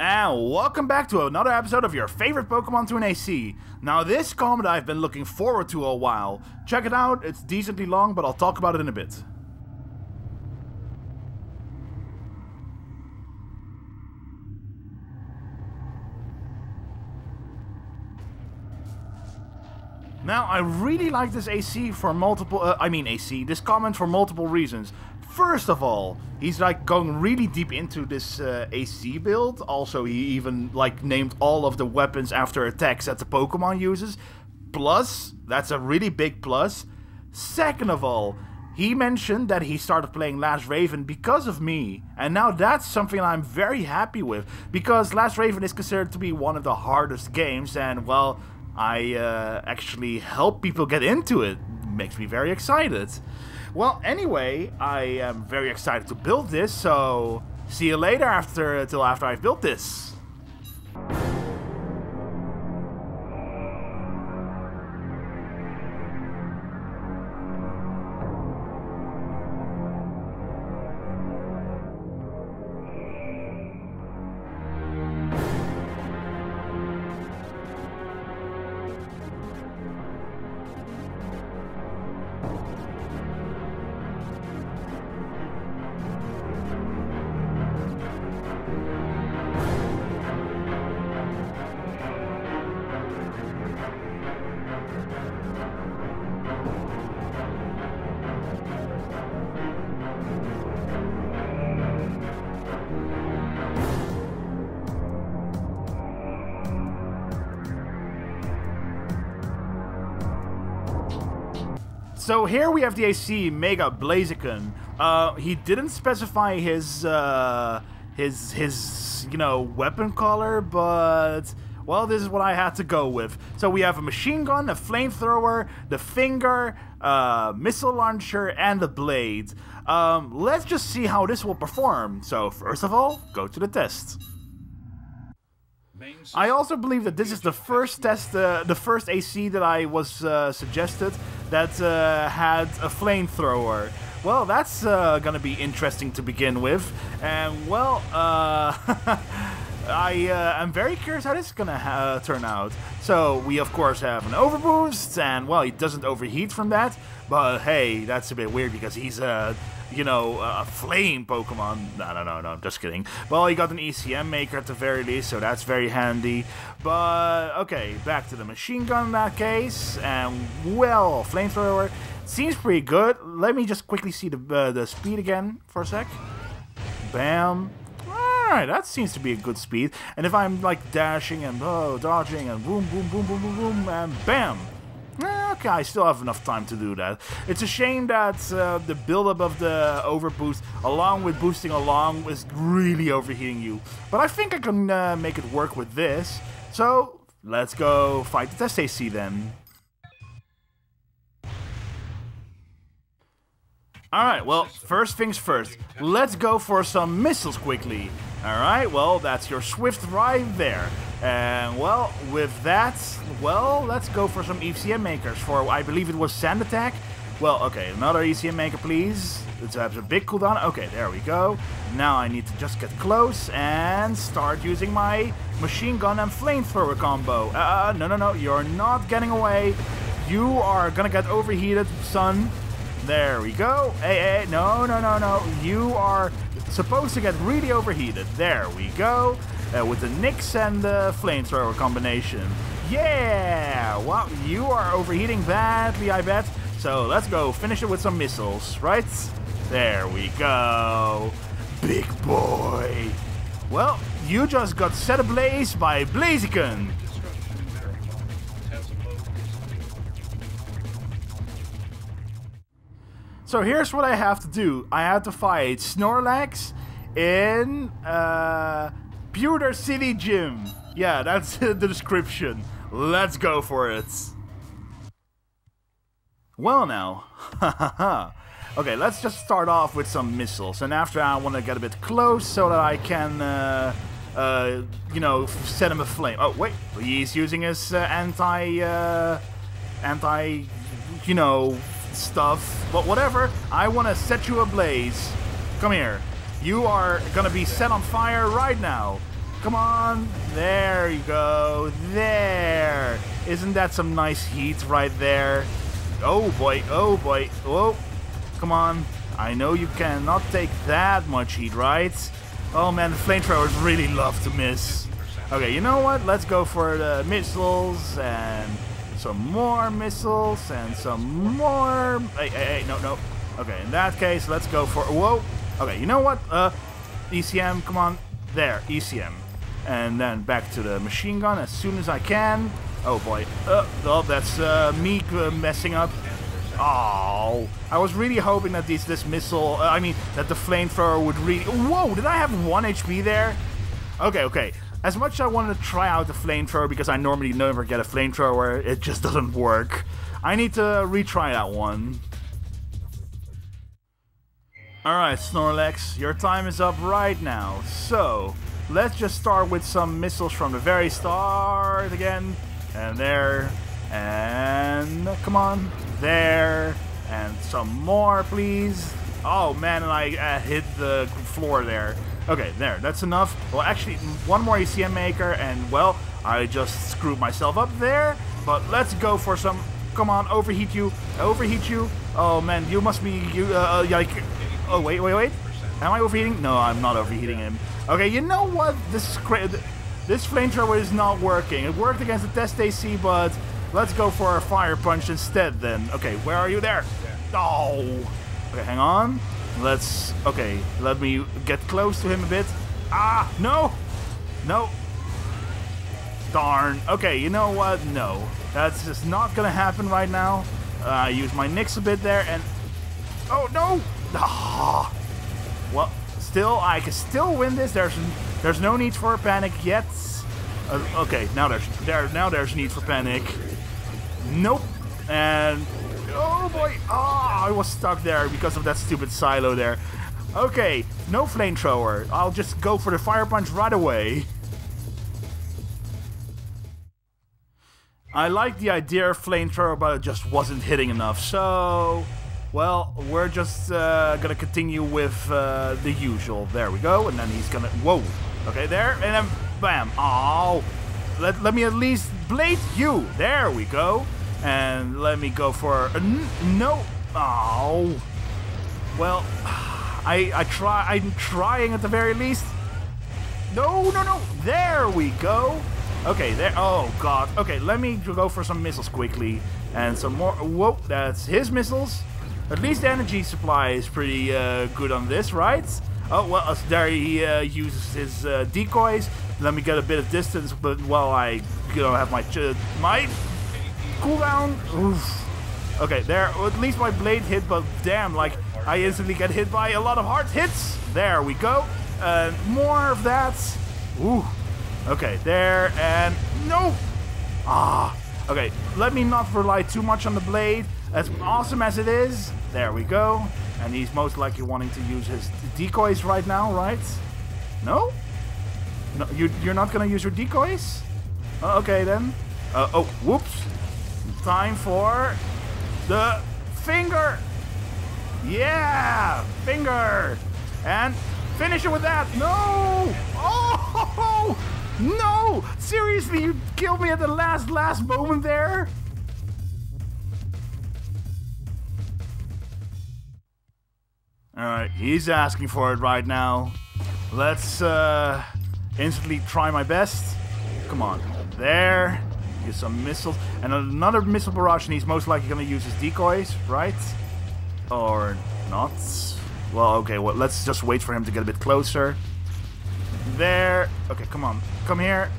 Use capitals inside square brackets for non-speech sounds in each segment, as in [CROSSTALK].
And welcome back to another episode of your favorite Pokemon to an AC. Now this comment I've been looking forward to a while. Check it out, it's decently long, but I'll talk about it in a bit. Now, I really like this AC for multiple, uh, I mean AC, this comment for multiple reasons. First of all, he's like going really deep into this uh, AC build. Also, he even like named all of the weapons after attacks that the Pokemon uses. Plus, that's a really big plus. Second of all, he mentioned that he started playing Last Raven because of me, and now that's something I'm very happy with because Last Raven is considered to be one of the hardest games, and well, I uh, actually help people get into it. Makes me very excited. Well, anyway, I am very excited to build this, so see you later after till after I've built this. So here we have the AC Mega Blaziken. Uh, he didn't specify his uh, his his you know weapon color, but well, this is what I had to go with. So we have a machine gun, a flamethrower, the finger, uh, missile launcher, and the blade. Um, let's just see how this will perform. So first of all, go to the test. I also believe that this is the first test, uh, the first AC that I was uh, suggested that uh, had a flamethrower. Well, that's uh, gonna be interesting to begin with, and well, uh, [LAUGHS] I uh, am very curious how this is gonna turn out. So we of course have an overboost, and well, he doesn't overheat from that, but hey, that's a bit weird because he's a you know, a flame Pokemon. No, no, no, no, I'm just kidding. Well, he got an ECM maker at the very least, so that's very handy. But, okay, back to the machine gun in that case. And, well, flamethrower seems pretty good. Let me just quickly see the, uh, the speed again for a sec. Bam. Alright, that seems to be a good speed. And if I'm, like, dashing and, oh, dodging and boom, boom, boom, boom, boom, boom, and bam! Eh, okay, I still have enough time to do that. It's a shame that uh, the buildup of the overboost, along with boosting along, is really overheating you. But I think I can uh, make it work with this. So, let's go fight the test AC then. Alright, well, first things first. Let's go for some missiles quickly. Alright, well, that's your Swift right there. And well, with that, well, let's go for some ECM makers for, I believe it was Sand Attack. Well, okay, another ECM maker, please. Let's have a big cooldown. Okay, there we go. Now I need to just get close and start using my machine gun and flamethrower combo. Uh, no, no, no, you're not getting away. You are gonna get overheated, son. There we go. Hey, hey, no, no, no, no. You are supposed to get really overheated. There we go uh, with the Nix and the flamethrower combination. Yeah! Wow, you are overheating badly, I bet. So let's go finish it with some missiles, right? There we go. Big boy. Well, you just got set ablaze by Blaziken. So here's what I have to do. I have to fight Snorlax in uh, Pewter City Gym. Yeah, that's [LAUGHS] the description. Let's go for it. Well now, [LAUGHS] okay, let's just start off with some missiles, and after I want to get a bit close so that I can, uh, uh, you know, set him aflame. Oh wait, he's using his uh, anti, uh, anti, you know, stuff. But whatever, I want to set you ablaze. Come here. You are gonna be set on fire right now. Come on. There you go. There. Isn't that some nice heat right there? Oh boy. Oh boy. Whoa. Come on. I know you cannot take that much heat, right? Oh man, the flamethrowers really love to miss. Okay, you know what? Let's go for the missiles and some more missiles and some more. Hey, hey, hey, no, no. Okay, in that case, let's go for. Whoa. Okay, you know what? Uh, ECM, come on. There, ECM. And then back to the machine gun as soon as I can. Oh boy. Uh, oh, that's uh, me uh, messing up. Oh, I was really hoping that these this missile, uh, I mean, that the flamethrower would really. Whoa, did I have one HP there? Okay, okay. As much as I wanted to try out the flamethrower because I normally never get a flamethrower, it just [LAUGHS] doesn't work. I need to retry that one. Alright, Snorlax, your time is up right now. So, let's just start with some missiles from the very start again. And there. And come on. There. And some more, please. Oh man, and I uh, hit the floor there. Okay, there, that's enough. Well, actually, one more ECM maker, and well, I just screwed myself up there. But let's go for some. Come on, overheat you, overheat you. Oh man, you must be you uh, uh like. Oh wait, wait, wait. Am I overheating? No, I'm not overheating him. Okay, you know what? This this flamethrower is not working. It worked against the test AC, but let's go for a fire punch instead. Then. Okay, where are you there? Oh. Okay, hang on. Let's... Okay, let me get close to him a bit. Ah, no! No. Darn. Okay, you know what? No. That's just not gonna happen right now. Uh, I use my Nix a bit there and... Oh, no! Ah. Well, still, I can still win this. There's there's no need for a panic yet. Uh, okay, now there's there now there's need for panic. Nope. And Oh boy! Ah, oh, I was stuck there because of that stupid silo there. Okay, no flamethrower. I'll just go for the fire punch right away. I like the idea of flamethrower, but it just wasn't hitting enough. So, well, we're just uh, gonna continue with uh, the usual. There we go, and then he's gonna. Whoa! Okay, there, and then bam! Oh, let let me at least blade you. There we go. And let me go for a no. Oh. Well, [SIGHS] I I try. I'm trying at the very least. No, no, no. There we go. Okay, there. Oh God. Okay, let me go for some missiles quickly and some more. Whoa, that's his missiles. At least the energy supply is pretty uh, good on this, right? Oh well, uh, there he uh, uses his uh, decoys. Let me get a bit of distance, but while I you know have my my cooldown. Oof. Okay, there. At least my blade hit, but damn, like I instantly get hit by a lot of hard hits. There we go. Uh, more of that. Ooh. Okay, there and no. Ah. Okay, let me not rely too much on the blade. As awesome as it is, there we go. And he's most likely wanting to use his decoys right now, right? No? No, you, you're not gonna use your decoys? Uh, okay then. Uh, oh, whoops time for the finger. Yeah, finger. And finish it with that. No. Oh, no. Seriously, you killed me at the last, last moment there? Alright, he's asking for it right now. Let's uh, instantly try my best. Come on. There some missiles. And another missile barrage, and he's most likely going to use his decoys, right? Or not? Well, okay, well, let's just wait for him to get a bit closer. There. Okay, come on. Come here.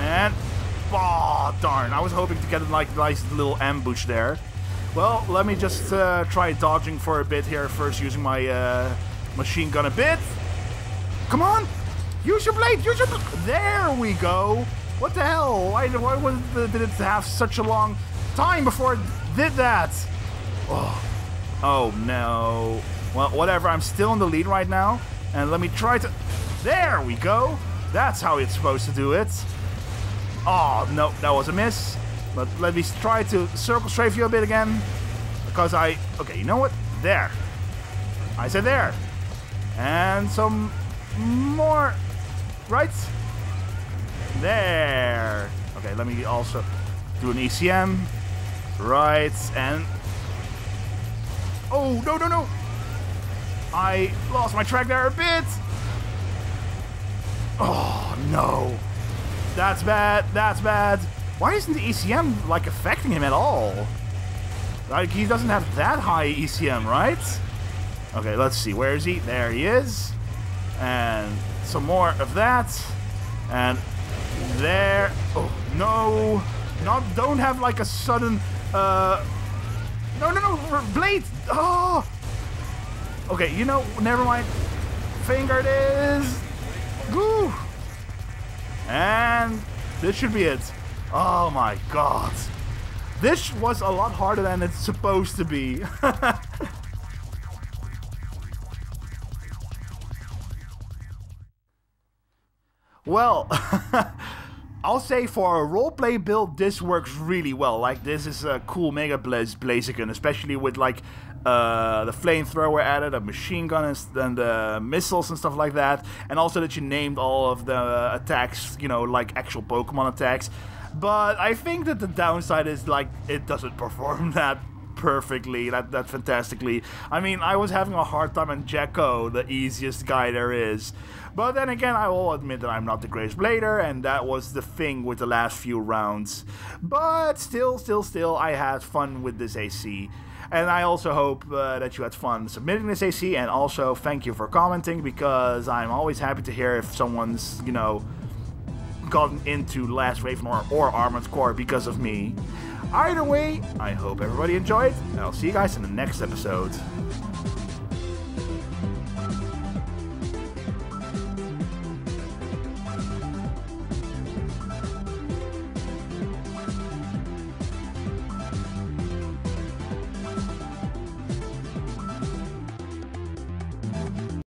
And... Oh, darn. I was hoping to get a like, nice little ambush there. Well, let me just uh, try dodging for a bit here first using my uh, machine gun a bit. Come on! Use your blade! Use your blade! There we go! What the hell? Why, why was, did it have such a long time before it did that? Oh. oh no. Well, whatever. I'm still in the lead right now. And let me try to... There we go. That's how it's supposed to do it. Oh, no. That was a miss. But let me try to circle strafe you a bit again. Because I... Okay, you know what? There. I said there. And some more... Right? There. Okay, let me also do an ECM. Right, and... Oh, no, no, no! I lost my track there a bit! Oh, no. That's bad, that's bad. Why isn't the ECM, like, affecting him at all? Like, he doesn't have that high ECM, right? Okay, let's see. Where is he? There he is. And some more of that. And there. Oh, no. Not, don't have, like, a sudden... Uh, no, no, no. Blade. Oh. Okay, you know, never mind. Fingered is. Woo. And this should be it. Oh my god. This was a lot harder than it's supposed to be. [LAUGHS] well, [LAUGHS] I'll say for a roleplay build, this works really well. Like, this is a cool Mega Blaze Blaziken, especially with, like, uh, the flamethrower added, a machine gun and, and uh, missiles and stuff like that. And also that you named all of the attacks, you know, like actual Pokemon attacks. But I think that the downside is, like, it doesn't [LAUGHS] perform that perfectly, that, that fantastically. I mean, I was having a hard time on Jack-O, the easiest guy there is. But then again, I will admit that I'm not the greatest blader, and that was the thing with the last few rounds. But still, still, still, I had fun with this AC. And I also hope uh, that you had fun submitting this AC, and also thank you for commenting, because I'm always happy to hear if someone's, you know, gotten into Last Raven or, or Armored Core because of me. Either way, I hope everybody enjoyed, and I'll see you guys in the next episode.